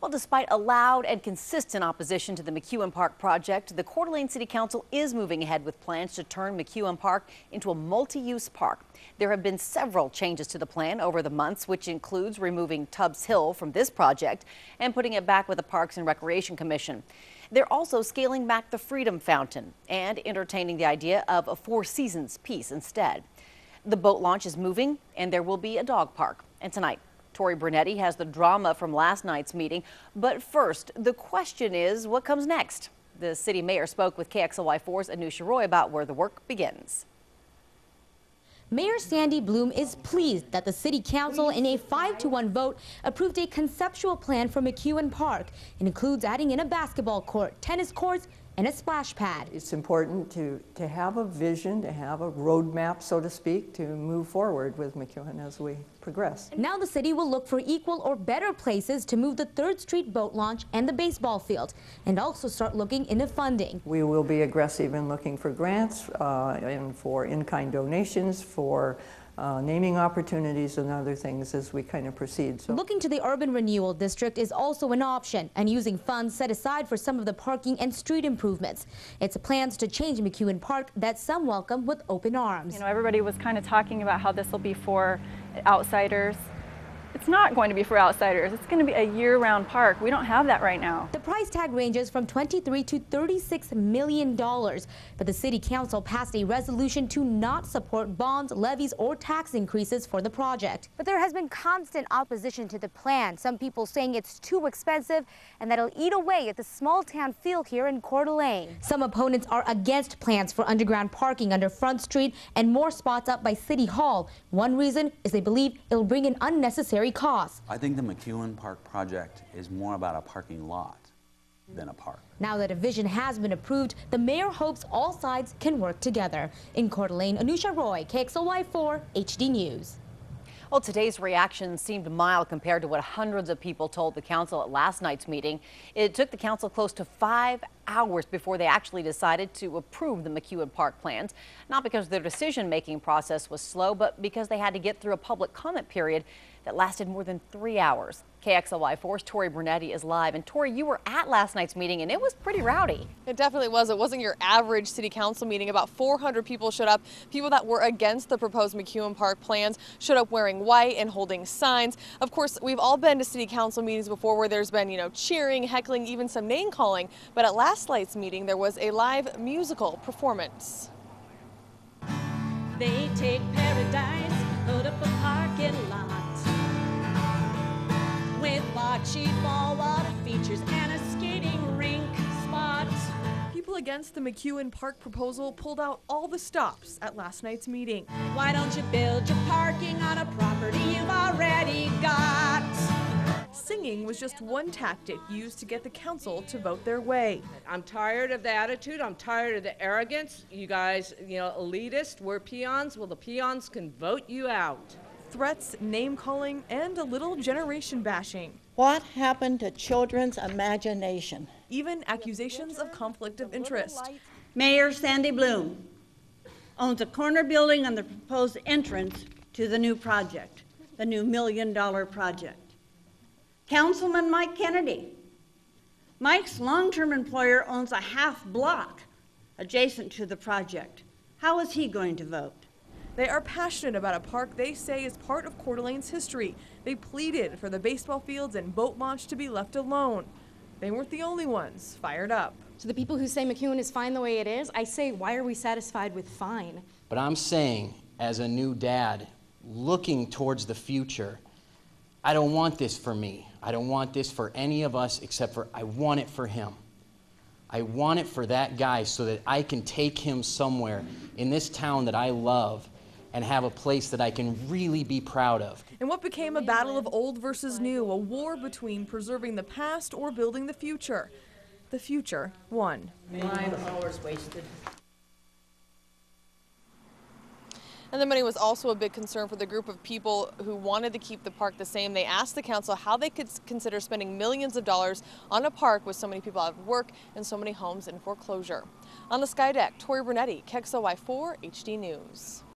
Well, despite a loud and consistent opposition to the McEuen Park project, the Coeur d'Alene City Council is moving ahead with plans to turn McEuen Park into a multi-use park. There have been several changes to the plan over the months, which includes removing Tubbs Hill from this project and putting it back with the Parks and Recreation Commission. They're also scaling back the Freedom Fountain and entertaining the idea of a Four Seasons piece instead. The boat launch is moving and there will be a dog park. And tonight, Tori Brunetti has the drama from last night's meeting. But first, the question is what comes next? The city mayor spoke with KXLY4's Anusha Roy about where the work begins. Mayor Sandi Bloem is pleased that the city council in a 5 to 1 vote approved a conceptual plan for McEuen Park. It includes adding in a basketball court, tennis courts, and a splash pad. It's important to, to have a vision, to have a roadmap, so to speak, to move forward with McEuen as we progress. Now the city will look for equal or better places to move the 3rd Street boat launch and the baseball field, and also start looking into funding. We will be aggressive in looking for grants uh, and for in-kind donations, for uh, naming opportunities and other things as we kind of proceed. So. Looking to the urban renewal district is also an option and using funds set aside for some of the parking and street improvements. It's plans to change McEuen Park that some welcome with open arms. You know, everybody was kind of talking about how this will be for outsiders it's not going to be for outsiders. It's going to be a year-round park. We don't have that right now. The price tag ranges from 23 to 36 million dollars, but the city council passed a resolution to not support bonds, levies, or tax increases for the project. But there has been constant opposition to the plan. Some people saying it's too expensive and that it'll eat away at the small town feel here in Coeur d'Alene. Some opponents are against plans for underground parking under Front Street and more spots up by City Hall. One reason is they believe it'll bring in unnecessary costs. I think the McEuen Park project is more about a parking lot than a park. Now that a vision has been approved, the mayor hopes all sides can work together. In Coeur d'Alene, Anusha Roy, KXLY4 HD News. Well, today's reaction seemed mild compared to what hundreds of people told the council at last night's meeting. It took the council close to five hours before they actually decided to approve the McEuen Park plans. Not because their decision-making process was slow, but because they had to get through a public comment period that lasted more than three hours. KXLY4's Tori Brunetti is live. And Tori, you were at last night's meeting and it was pretty rowdy. It definitely was. It wasn't your average city council meeting. About 400 people showed up. People that were against the proposed McEuen Park plans showed up wearing white and holding signs. Of course, we've all been to city council meetings before where there's been, you know, cheering, heckling, even some name calling. But at last night's meeting, there was a live musical performance. They take paradise, put up a parking lot with bocce ball, water features, and a skating rink spot. People against the McEuen Park proposal pulled out all the stops at last night's meeting. Why don't you build your parking on a property you've already got? Singing was just one tactic used to get the council to vote their way. I'm tired of the attitude. I'm tired of the arrogance. You guys, you know, elitist, we're peons. Well, the peons can vote you out threats, name calling, and a little generation bashing. What happened to children's imagination? Even accusations of conflict of interest. Mayor Sandi Bloem owns a corner building on the proposed entrance to the new project, the new million dollar project. Councilman Mike Kennedy. Mike's long term employer owns a half block adjacent to the project. How is he going to vote? They are passionate about a park they say is part of Coeur d'Alene's history. They pleaded for the baseball fields and boat launch to be left alone. They weren't the only ones fired up. To the people who say McEuen is fine the way it is, I say, why are we satisfied with fine? But I'm saying, as a new dad, looking towards the future, I don't want this for me. I don't want this for any of us except for I want it for him. I want it for that guy so that I can take him somewhere in this town that I love and have a place that I can really be proud of. And what became a battle of old versus new, a war between preserving the past or building the future. The future won. Five hours wasted. And the money was also a big concern for the group of people who wanted to keep the park the same. They asked the council how they could consider spending millions of dollars on a park with so many people out of work and so many homes in foreclosure. On the Sky Deck, Tori Brunetti, KXLY4 HD News.